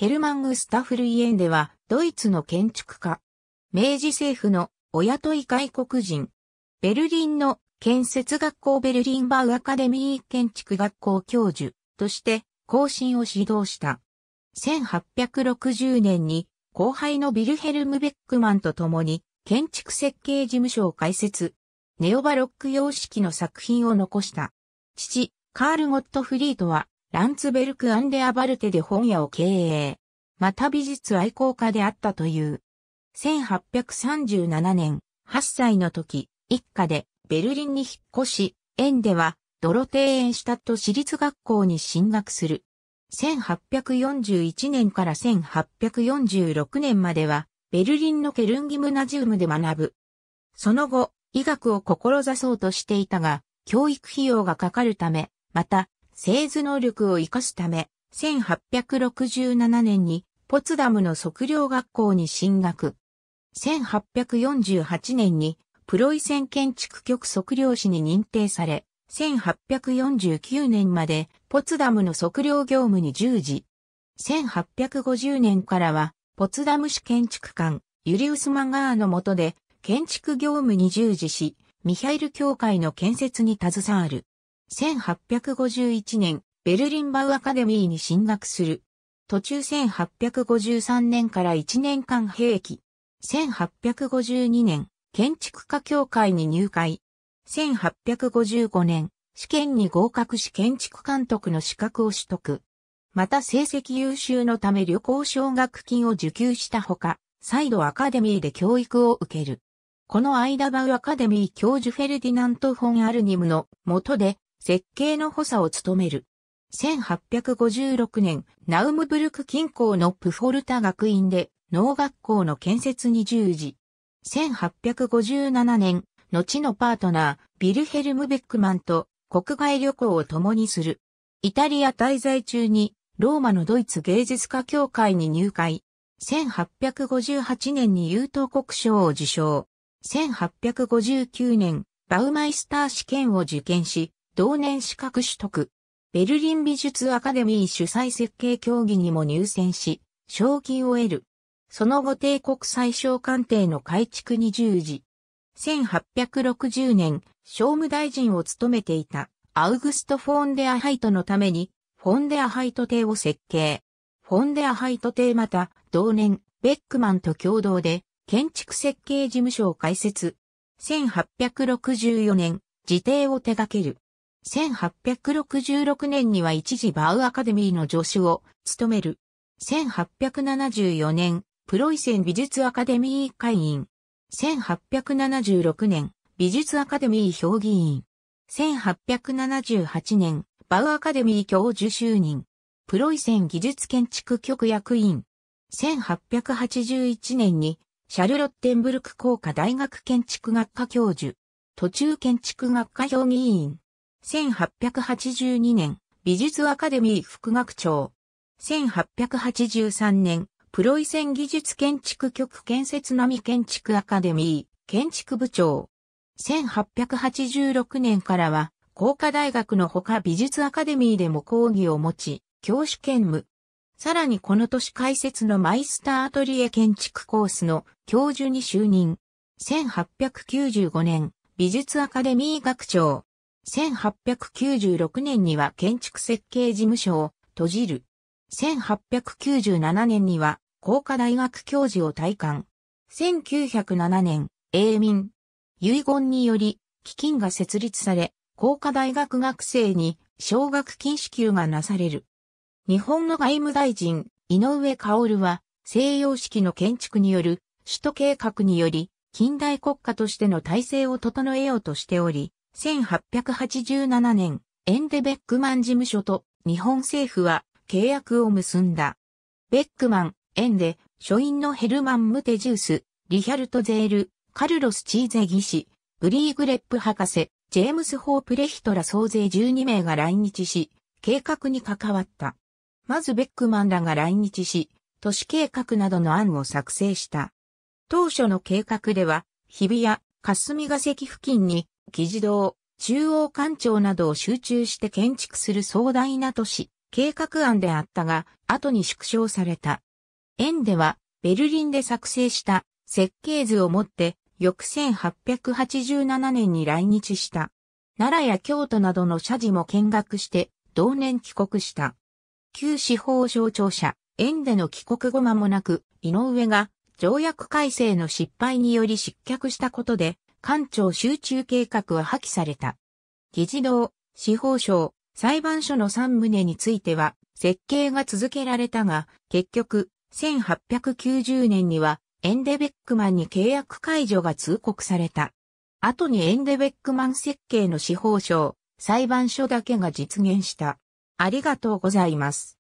ヘルマン・グスタフルイエンデはドイツの建築家。明治政府のお雇い外国人。ベルリンの建設学校ベルリンバウアカデミー建築学校教授として更新を指導した。1860年に後輩のビルヘルム・ベックマンと共に建築設計事務所を開設。ネオバロック様式の作品を残した。父、カール・ゴットフリートはランツベルク・アンデアバルテで本屋を経営。また美術愛好家であったという。1837年、8歳の時、一家でベルリンに引っ越し、園ではドロテーエンシュタット私立学校に進学する。1841年から1846年までは、ベルリンのケルンギムナジウムで学ぶ。その後、医学を志そうとしていたが、教育費用がかかるため、また、製図能力を活かすため、1867年にポツダムの測量学校に進学。1848年にプロイセン建築局測量士に認定され、1849年までポツダムの測量業務に従事。1850年からはポツダム市建築官ユリウス・マガーの下で建築業務に従事し、ミハイル教会の建設に携わる。1851年、ベルリンバウアカデミーに進学する。途中1853年から1年間兵役。1852年、建築家協会に入会。1855年、試験に合格し建築監督の資格を取得。また成績優秀のため旅行奨学金を受給したほか、再度アカデミーで教育を受ける。この間バウアカデミー教授フェルディナント・フォン・アルニムの下で設計の補佐を務める。1856年、ナウムブルク近郊のプフォルタ学院で農学校の建設に従事。1857年、後のパートナー、ビルヘルム・ベックマンと国外旅行を共にする。イタリア滞在中にローマのドイツ芸術家協会に入会。1858年に優等国賞を受賞。1859年、バウマイスター試験を受験し、同年資格取得。ベルリン美術アカデミー主催設計競技にも入選し、賞金を得る。その後帝国最小官邸の改築に従事。1860年、商務大臣を務めていたアウグスト・フォンデアハイトのために、フォンデアハイト邸を設計。フォンデアハイト邸また、同年、ベックマンと共同で、建築設計事務所を開設。1864年、自邸を手掛ける。1866年には一時バウアカデミーの助手を務める。1874年、プロイセン美術アカデミー会員。1876年、美術アカデミー評議員。1878年、バウアカデミー教授就任。プロイセン技術建築局役員。1881年に、シャルロッテンブルク工科大学建築学科教授。途中建築学科評議員。1882年、美術アカデミー副学長。1883年、プロイセン技術建築局建設並建築アカデミー建築部長。1886年からは、工科大学のほか美術アカデミーでも講義を持ち、教師兼務。さらにこの年開設のマイスターアトリエ建築コースの教授に就任。1895年、美術アカデミー学長。1896年には建築設計事務所を閉じる。1897年には、工科大学教授を退官。1907年、永民。遺言により、基金が設立され、工科大学学生に奨学金支給がなされる。日本の外務大臣、井上薫は、西洋式の建築による首都計画により、近代国家としての体制を整えようとしており、1887年、エンデベックマン事務所と日本政府は契約を結んだ。ベックマン、エンデ、書院のヘルマン・ムテジュース、リヒャルト・ゼール、カルロス・チーゼ技師、ブリーグレップ博士、ジェームス・ホープレヒトら総勢12名が来日し、計画に関わった。まずベックマンらが来日し、都市計画などの案を作成した。当初の計画では、日比谷、霞ヶ関付近に、議事堂、中央官庁などを集中して建築する壮大な都市、計画案であったが、後に縮小された。円では、ベルリンで作成した設計図をもって、翌1887年に来日した。奈良や京都などの社寺も見学して、同年帰国した。旧司法省庁舎、円での帰国後間もなく、井上が条約改正の失敗により失脚したことで、官庁集中計画は破棄された。議事堂、司法省、裁判所の3棟については、設計が続けられたが、結局、1890年には、エンデベックマンに契約解除が通告された。後にエンデベックマン設計の司法省、裁判所だけが実現した。ありがとうございます。